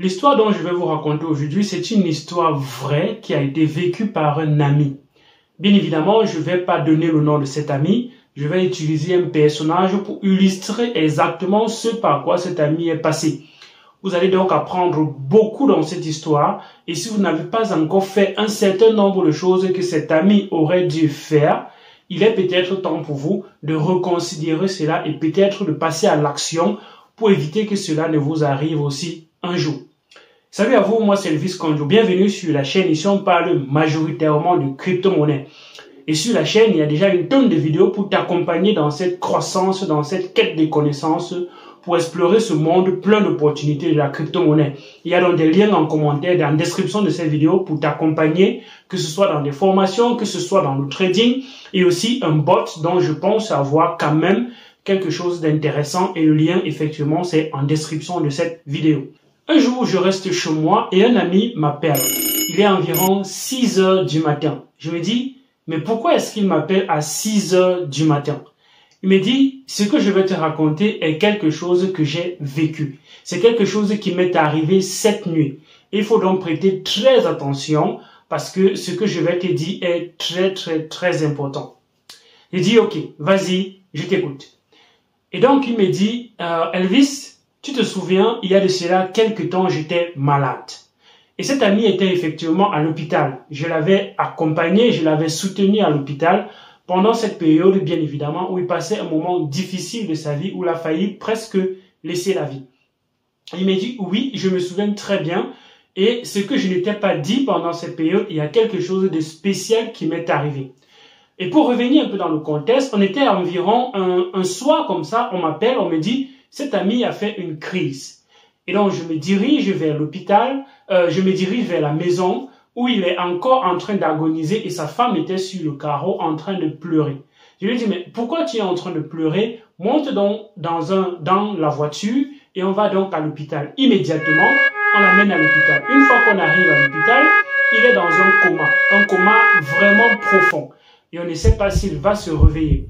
L'histoire dont je vais vous raconter aujourd'hui, c'est une histoire vraie qui a été vécue par un ami. Bien évidemment, je ne vais pas donner le nom de cet ami, je vais utiliser un personnage pour illustrer exactement ce par quoi cet ami est passé. Vous allez donc apprendre beaucoup dans cette histoire et si vous n'avez pas encore fait un certain nombre de choses que cet ami aurait dû faire, il est peut-être temps pour vous de reconsidérer cela et peut-être de passer à l'action pour éviter que cela ne vous arrive aussi un jour. Salut à vous, moi c'est Elvis Conjo. Bienvenue sur la chaîne. Ici on parle majoritairement de crypto-monnaie. Et sur la chaîne, il y a déjà une tonne de vidéos pour t'accompagner dans cette croissance, dans cette quête des connaissances, pour explorer ce monde plein d'opportunités de la crypto-monnaie. Il y a donc des liens en commentaire, dans la description de cette vidéo pour t'accompagner, que ce soit dans des formations, que ce soit dans le trading, et aussi un bot dont je pense avoir quand même quelque chose d'intéressant et le lien effectivement c'est en description de cette vidéo. Un jour, je reste chez moi et un ami m'appelle. Il est environ 6 heures du matin. Je me dis, mais pourquoi est-ce qu'il m'appelle à 6 heures du matin? Il me dit, ce que je vais te raconter est quelque chose que j'ai vécu. C'est quelque chose qui m'est arrivé cette nuit. Il faut donc prêter très attention parce que ce que je vais te dire est très très très important. Il dit, ok, vas-y, je t'écoute. Et donc il me dit, euh, Elvis, tu te souviens, il y a de cela quelques temps, j'étais malade. Et cet ami était effectivement à l'hôpital. Je l'avais accompagné, je l'avais soutenu à l'hôpital pendant cette période, bien évidemment, où il passait un moment difficile de sa vie, où il a failli presque laisser la vie. Il m'a dit, oui, je me souviens très bien. Et ce que je n'étais pas dit pendant cette période, il y a quelque chose de spécial qui m'est arrivé. Et pour revenir un peu dans le contexte, on était environ un, un soir comme ça, on m'appelle, on me dit, cet ami a fait une crise. Et donc, je me dirige vers l'hôpital, euh, je me dirige vers la maison où il est encore en train d'agoniser et sa femme était sur le carreau en train de pleurer. Je lui dis, mais pourquoi tu es en train de pleurer? Monte donc dans, un, dans la voiture et on va donc à l'hôpital. Immédiatement, on l'amène à l'hôpital. Une fois qu'on arrive à l'hôpital, il est dans un coma, un coma vraiment profond. Et on ne sait pas s'il va se réveiller.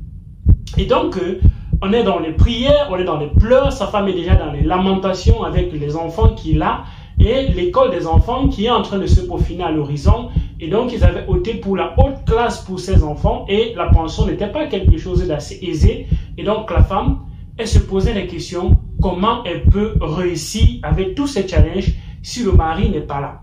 Et donc, euh, on est dans les prières, on est dans les pleurs, sa femme est déjà dans les lamentations avec les enfants qu'il a et l'école des enfants qui est en train de se peaufiner à l'horizon. Et donc, ils avaient ôté pour la haute classe pour ses enfants et la pension n'était pas quelque chose d'assez aisé. Et donc, la femme, elle se posait la question comment elle peut réussir avec tous ces challenges si le mari n'est pas là?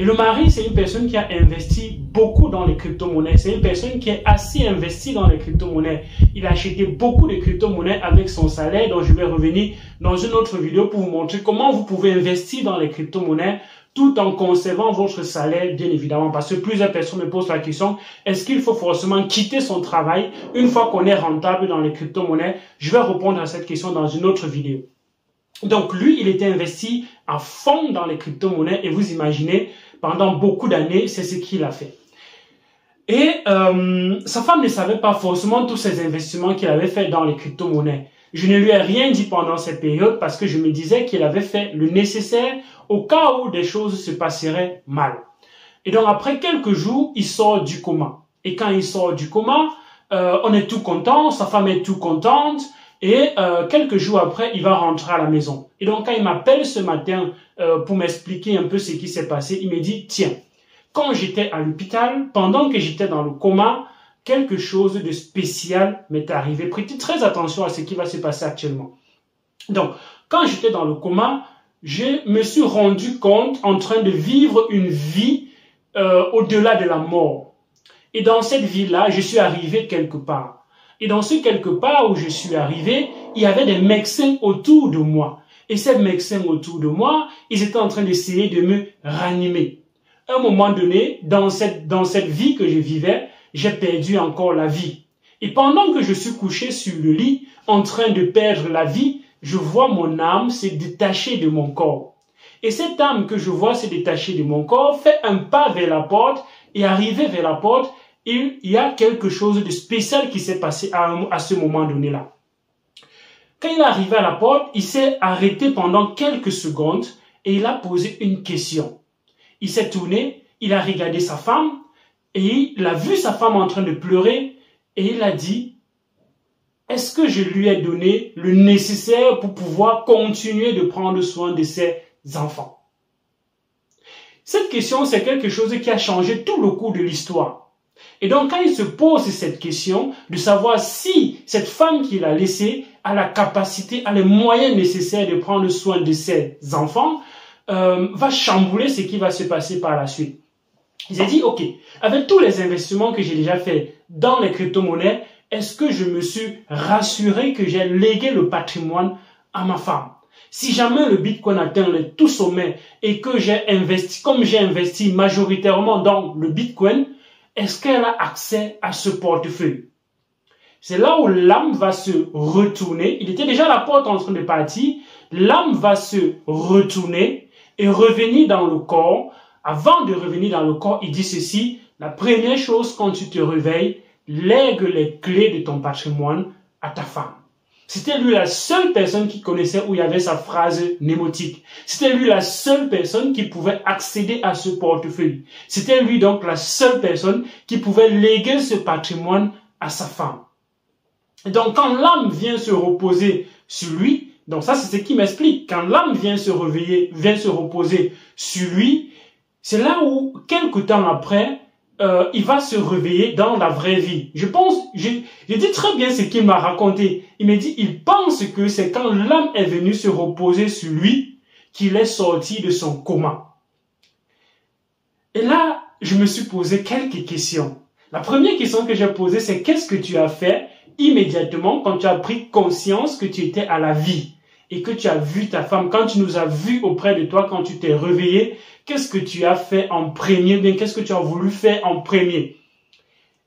Et le mari, c'est une personne qui a investi beaucoup dans les crypto-monnaies. C'est une personne qui est assez investie dans les crypto-monnaies. Il a acheté beaucoup de crypto-monnaies avec son salaire, dont je vais revenir dans une autre vidéo pour vous montrer comment vous pouvez investir dans les crypto-monnaies tout en conservant votre salaire, bien évidemment. Parce que plusieurs personnes me posent la question, est-ce qu'il faut forcément quitter son travail une fois qu'on est rentable dans les crypto-monnaies? Je vais répondre à cette question dans une autre vidéo. Donc lui, il était investi à fond dans les crypto-monnaies et vous imaginez, pendant beaucoup d'années, c'est ce qu'il a fait. Et euh, sa femme ne savait pas forcément tous ces investissements qu'il avait fait dans les crypto-monnaies. Je ne lui ai rien dit pendant cette période parce que je me disais qu'il avait fait le nécessaire au cas où des choses se passeraient mal. Et donc après quelques jours, il sort du coma. Et quand il sort du coma, euh, on est tout content, sa femme est tout contente, et euh, quelques jours après, il va rentrer à la maison. Et donc, quand il m'appelle ce matin euh, pour m'expliquer un peu ce qui s'est passé, il me dit, tiens, quand j'étais à l'hôpital, pendant que j'étais dans le coma, quelque chose de spécial m'est arrivé. Prêtez très attention à ce qui va se passer actuellement. Donc, quand j'étais dans le coma, je me suis rendu compte en train de vivre une vie euh, au-delà de la mort. Et dans cette vie-là, je suis arrivé quelque part. Et dans ce quelque part où je suis arrivé, il y avait des médecins autour de moi. Et ces médecins autour de moi, ils étaient en train d'essayer de me ranimer. Un moment donné, dans cette, dans cette vie que je vivais, j'ai perdu encore la vie. Et pendant que je suis couché sur le lit, en train de perdre la vie, je vois mon âme se détacher de mon corps. Et cette âme que je vois se détacher de mon corps fait un pas vers la porte et arrivé vers la porte, il y a quelque chose de spécial qui s'est passé à, ce moment donné-là. Quand il est arrivé à la porte, il s'est arrêté pendant quelques secondes et il a posé une question. Il s'est tourné, il a regardé sa femme et il a vu sa femme en train de pleurer et il a dit, est-ce que je lui ai donné le nécessaire pour pouvoir continuer de prendre soin de ses enfants Cette question, c'est quelque chose qui a changé tout le cours de l'histoire. Et donc, quand il se pose cette question de savoir si cette femme qu'il a laissée a la capacité, a les moyens nécessaires de prendre soin de ses enfants, euh, va chambouler ce qui va se passer par la suite. Il s'est dit, OK, avec tous les investissements que j'ai déjà fait dans les crypto-monnaies, est-ce que je me suis rassuré que j'ai légué le patrimoine à ma femme? Si jamais le Bitcoin atteint le tout sommet et que j'ai investi, comme j'ai investi majoritairement dans le Bitcoin, est-ce qu'elle a accès à ce portefeuille? C'est là où l'âme va se retourner. Il était déjà à la porte en train de partir. L'âme va se retourner et revenir dans le corps. Avant de revenir dans le corps, il dit ceci, la première chose quand tu te réveilles, lègue les clés de ton patrimoine à ta femme. C'était lui la seule personne qui connaissait où il y avait sa phrase mnémotique. C'était lui la seule personne qui pouvait accéder à ce portefeuille. C'était lui donc la seule personne qui pouvait léguer ce patrimoine à sa femme. Et donc quand l'âme vient se reposer sur lui, donc ça c'est ce qui m'explique, quand l'âme vient se réveiller, vient se reposer sur lui, c'est là où, quelque temps après, euh, il va se réveiller dans la vraie vie. Je pense, je, je dis très bien ce qu'il m'a raconté. Il m'a dit, il pense que c'est quand l'âme est venue se reposer sur lui qu'il est sorti de son coma. Et là, je me suis posé quelques questions. La première question que j'ai posée, c'est qu'est-ce que tu as fait immédiatement quand tu as pris conscience que tu étais à la vie et que tu as vu ta femme, quand tu nous as vus auprès de toi, quand tu t'es réveillé, qu'est-ce que tu as fait en premier, bien qu'est-ce que tu as voulu faire en premier?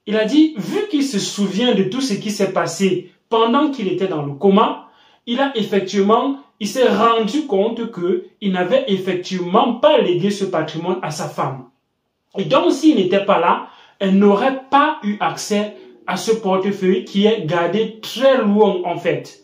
Il a dit, vu qu'il se souvient de tout ce qui s'est passé pendant qu'il était dans le coma, il a effectivement, il s'est rendu compte que il n'avait effectivement pas légué ce patrimoine à sa femme. Et donc, s'il n'était pas là, elle n'aurait pas eu accès à ce portefeuille qui est gardé très loin, en fait.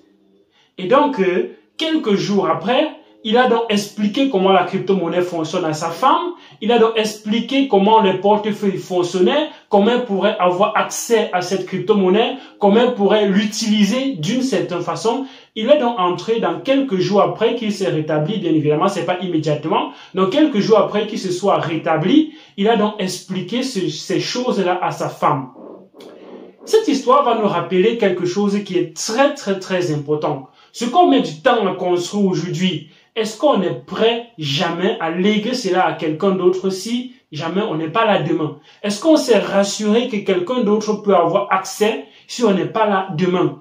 Et donc, euh, quelques jours après, il a donc expliqué comment la crypto-monnaie fonctionne à sa femme. Il a donc expliqué comment les portefeuilles fonctionnaient, comment elle pourrait avoir accès à cette crypto-monnaie, comment elle pourrait l'utiliser d'une certaine façon. Il est donc entré dans quelques jours après qu'il s'est rétabli, bien évidemment, c'est pas immédiatement. Donc quelques jours après qu'il se soit rétabli, il a donc expliqué ces choses-là à sa femme. Cette histoire va nous rappeler quelque chose qui est très très très important. Ce qu'on met du temps à construire aujourd'hui, est-ce qu'on est prêt jamais à léguer cela à quelqu'un d'autre si jamais on n'est pas là demain? Est-ce qu'on s'est rassuré que quelqu'un d'autre peut avoir accès si on n'est pas là demain?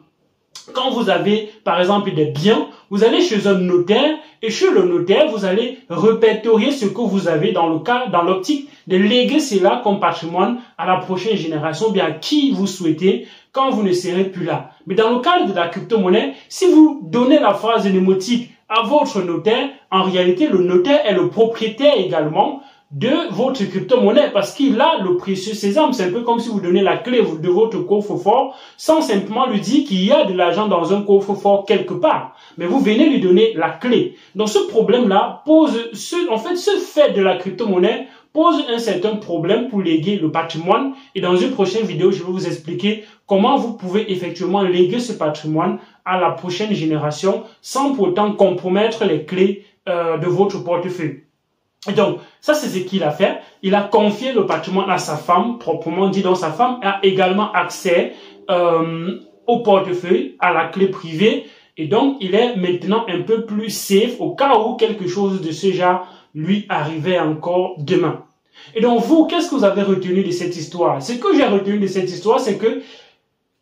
Quand vous avez, par exemple, des biens, vous allez chez un notaire et chez le notaire, vous allez répertorier ce que vous avez dans le cas, dans l'optique de léguer cela comme patrimoine à la prochaine génération, bien à qui vous souhaitez quand vous ne serez plus là. Mais dans le cadre de la crypto-monnaie, si vous donnez la phrase mnémotique à votre notaire, en réalité, le notaire est le propriétaire également de votre crypto-monnaie parce qu'il a le précieux sésame. C'est un peu comme si vous donnez la clé de votre coffre-fort sans simplement lui dire qu'il y a de l'argent dans un coffre-fort quelque part. Mais vous venez lui donner la clé. Donc ce problème-là pose, ce, en fait, ce fait de la crypto-monnaie pose un certain problème pour léguer le patrimoine. Et dans une prochaine vidéo, je vais vous expliquer comment vous pouvez effectivement léguer ce patrimoine à la prochaine génération sans pour autant compromettre les clés euh, de votre portefeuille. Et donc, ça c'est ce qu'il a fait. Il a confié le patrimoine à sa femme, proprement dit. Donc, sa femme a également accès euh, au portefeuille, à la clé privée. Et donc, il est maintenant un peu plus safe au cas où quelque chose de ce genre lui arrivait encore demain. Et donc vous, qu'est-ce que vous avez retenu de cette histoire? Ce que j'ai retenu de cette histoire, c'est que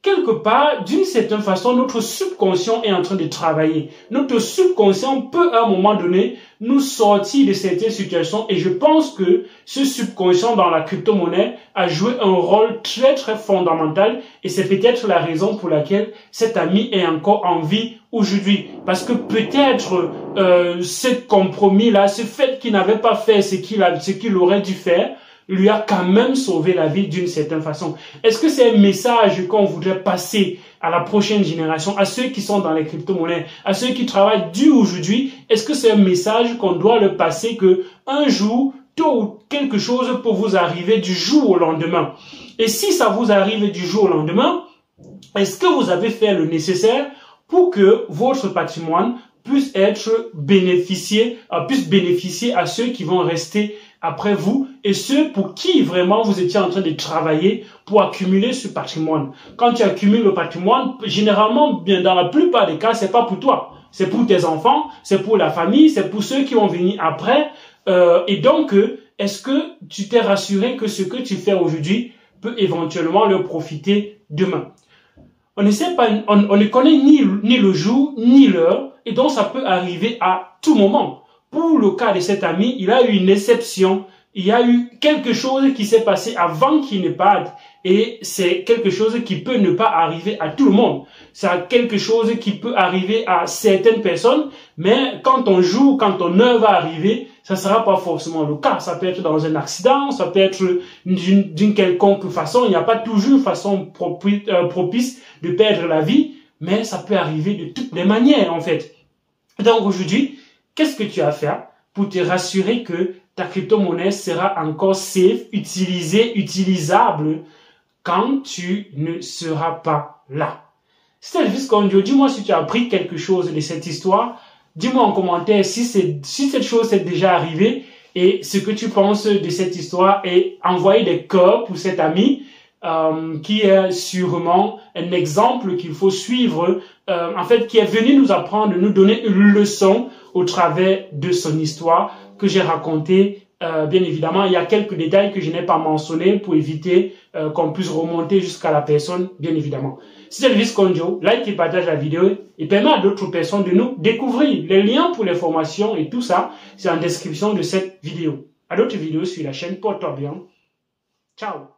quelque part, d'une certaine façon, notre subconscient est en train de travailler. Notre subconscient peut à un moment donné nous sortir de certaines situations et je pense que ce subconscient dans la crypto-monnaie a joué un rôle très très fondamental et c'est peut-être la raison pour laquelle cet ami est encore en vie aujourd'hui. Parce que peut-être euh, ce compromis-là, ce fait qu'il n'avait pas fait ce qu'il ce qu'il aurait dû faire, lui a quand même sauvé la vie d'une certaine façon. Est-ce que c'est un message qu'on voudrait passer à la prochaine génération, à ceux qui sont dans les crypto-monnaies, à ceux qui travaillent du aujourd'hui? Est-ce que c'est un message qu'on doit leur passer que un jour, tôt ou quelque chose peut vous arriver du jour au lendemain? Et si ça vous arrive du jour au lendemain, est-ce que vous avez fait le nécessaire pour que votre patrimoine puisse être bénéficié, euh, puisse bénéficier à ceux qui vont rester après vous et ceux pour qui vraiment vous étiez en train de travailler pour accumuler ce patrimoine. Quand tu accumules le patrimoine, généralement, bien dans la plupart des cas, c'est pas pour toi. C'est pour tes enfants, c'est pour la famille, c'est pour ceux qui vont venir après. Euh, et donc, euh, est-ce que tu t'es rassuré que ce que tu fais aujourd'hui peut éventuellement leur profiter demain? On ne sait pas, on, ne connaît ni, ni le jour ni l'heure, et donc ça peut arriver à tout moment. Pour le cas de cet ami, il a eu une exception. Il y a eu quelque chose qui s'est passé avant qu'il ne parte et c'est quelque chose qui peut ne pas arriver à tout le monde. C'est quelque chose qui peut arriver à certaines personnes, mais quand on joue, quand ton heure va arriver, ça sera pas forcément le cas. Ça peut être dans un accident, ça peut être d'une quelconque façon. Il n'y a pas toujours façon euh, propice de perdre la vie, mais ça peut arriver de toutes les manières en fait. Donc aujourd'hui, qu'est-ce que tu as fait pour te rassurer que ta crypto-monnaie sera encore safe, utilisée, utilisable quand tu ne seras pas là. C'est juste dis-moi si tu as appris quelque chose de cette histoire. Dis-moi en commentaire si, cette chose est déjà arrivée et ce que tu penses de cette histoire et envoyer des cœurs pour cet ami euh, qui est sûrement un exemple qu'il faut suivre, euh, en fait, qui est venu nous apprendre, nous donner une leçon au travers de son histoire que j'ai racontée. Euh, bien évidemment, il y a quelques détails que je n'ai pas mentionnés pour éviter euh, qu'on puisse remonter jusqu'à la personne, bien évidemment. Si c'est le vice conjo, like et partage la vidéo et permet à d'autres personnes de nous découvrir. Les liens pour les formations et tout ça, c'est en description de cette vidéo. À d'autres vidéos sur la chaîne. Porte-toi bien. Ciao